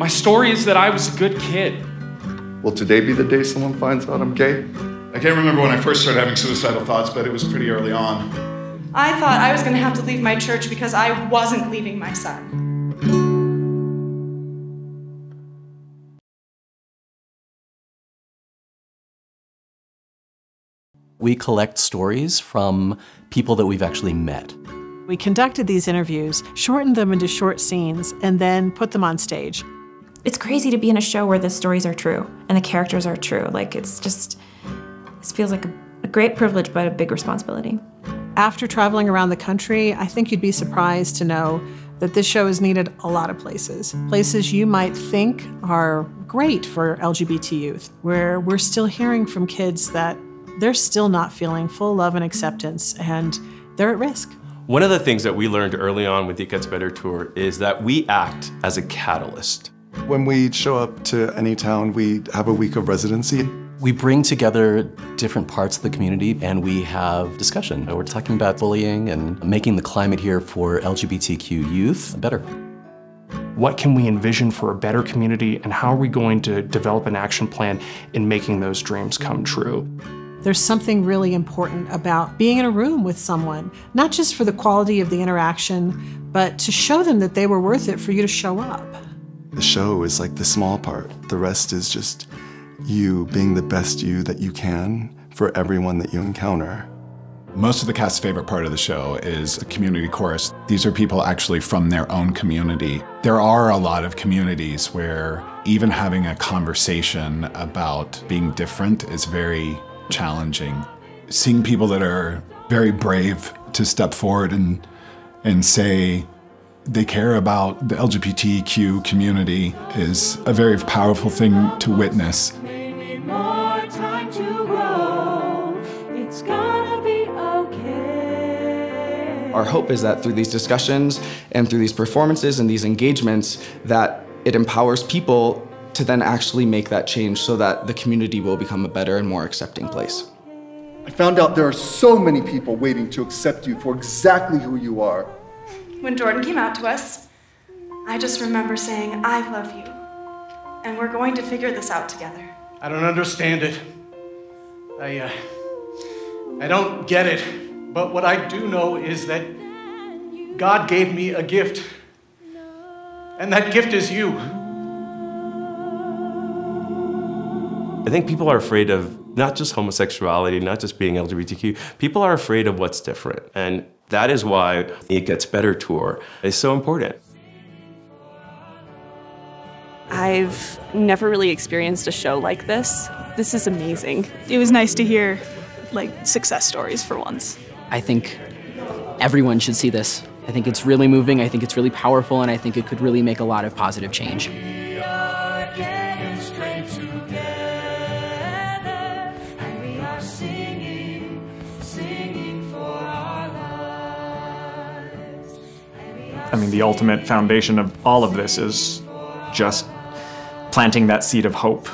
My story is that I was a good kid. Will today be the day someone finds out I'm gay? I can't remember when I first started having suicidal thoughts, but it was pretty early on. I thought I was going to have to leave my church because I wasn't leaving my son. We collect stories from people that we've actually met. We conducted these interviews, shortened them into short scenes, and then put them on stage. It's crazy to be in a show where the stories are true and the characters are true. Like, it's just, this feels like a, a great privilege, but a big responsibility. After traveling around the country, I think you'd be surprised to know that this show is needed a lot of places. Places you might think are great for LGBT youth, where we're still hearing from kids that they're still not feeling full love and acceptance, and they're at risk. One of the things that we learned early on with the It Gets Better tour is that we act as a catalyst. When we show up to any town, we have a week of residency. We bring together different parts of the community and we have discussion. We're talking about bullying and making the climate here for LGBTQ youth better. What can we envision for a better community and how are we going to develop an action plan in making those dreams come true? There's something really important about being in a room with someone, not just for the quality of the interaction, but to show them that they were worth it for you to show up. The show is like the small part. The rest is just you being the best you that you can for everyone that you encounter. Most of the cast's favorite part of the show is the community chorus. These are people actually from their own community. There are a lot of communities where even having a conversation about being different is very challenging. Seeing people that are very brave to step forward and, and say they care about the LGBTQ community is a very powerful thing to witness. Our hope is that through these discussions and through these performances and these engagements that it empowers people to then actually make that change so that the community will become a better and more accepting place. I found out there are so many people waiting to accept you for exactly who you are. When Jordan came out to us, I just remember saying, I love you. And we're going to figure this out together. I don't understand it. I, uh, I don't get it. But what I do know is that God gave me a gift. And that gift is you. I think people are afraid of not just homosexuality, not just being LGBTQ, people are afraid of what's different. And that is why the It Gets Better tour is so important. I've never really experienced a show like this. This is amazing. It was nice to hear like success stories for once. I think everyone should see this. I think it's really moving, I think it's really powerful, and I think it could really make a lot of positive change. I mean, the ultimate foundation of all of this is just planting that seed of hope